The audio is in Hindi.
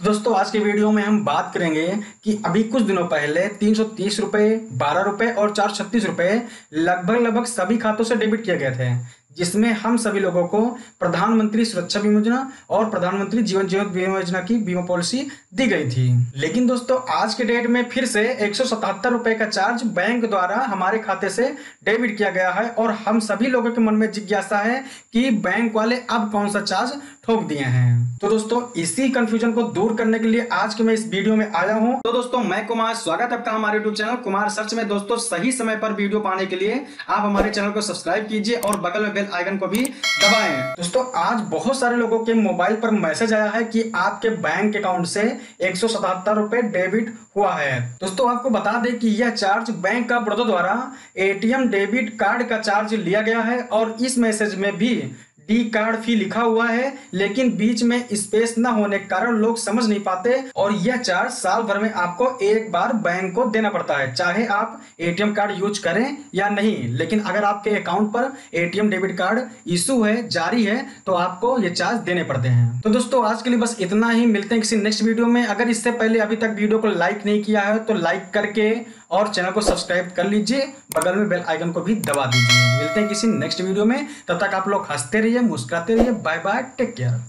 तो दोस्तों, आज के वीडियो में हम बात करेंगे कि अभी कुछ दिनों पहले तीन सौ तीस रुपए, बारह रुपए और चार छत्तीस रुपए लगभग लगभग सभी खातों से डेबिट किए गए थे। जिसमें हम सभी लोगों को प्रधानमंत्री सुरक्षा बीमा योजना और प्रधानमंत्री जीवन जीवन बीमा योजना की बीमा पॉलिसी दी गई थी। लेकिन दोस्तों, आज के डेट में फिर से एक रुपए का चार्ज बैंक द्वारा हमारे खाते से डेबिट किया गया है और हम सभी लोगों के मन में जिज्ञासा है कि बैंक वाले अब कौन सा चार्ज ठोक दिए हैं। तो दोस्तों, इसी कंफ्यूजन को दूर करने के लिए आज के मैं इस वीडियो में आया हूँ। तो दोस्तों, मैं कुमार, स्वागत आपका हमारे यूट्यूब चैनल कुमार सर्च में दोस्तों सही समय पर वीडियो पाने के लिए आप हमारे चैनल को सब्सक्राइब कीजिए और बगल में बेल आइकन को भी दबाएँ। दोस्तों, आज बहुत सारे लोगों के मोबाइल पर मैसेज आया है कि आपके बैंक अकाउंट से एक सौ सतहत्तर रुपए डेबिट हुआ है। दोस्तों, आपको बता दें कि यह चार्ज बैंक का बड़ौदा द्वारा एटीएम डेबिट कार्ड का चार्ज लिया गया है और इस मैसेज में भी डी कार्ड फ़ी लिखा हुआ है, लेकिन बीच में स्पेस न होने के कारण लोग समझ नहीं पाते और यह चार्ज साल भर में आपको एक बार बैंक को देना पड़ता है। चाहे आप एटीएम कार्ड यूज़ करें या नहीं, लेकिन अगर आपके अकाउंट पर एटीएम डेबिट कार्ड इशू है, जारी है तो आपको ये चार्ज देने पड़ते हैं। तो दोस्तों, आज के लिए बस इतना ही। मिलते हैं किसी नेक्स्ट वीडियो में। अगर इससे पहले अभी तक वीडियो को लाइक नहीं किया है तो लाइक करके और चैनल को सब्सक्राइब कर लीजिए। बगल में बेल आइकन को भी दबा दीजिए। मिलते हैं किसी नेक्स्ट वीडियो में। तब तक आप लोग हँसते रहिए, मुस्कुराते रहिए। Bye bye take care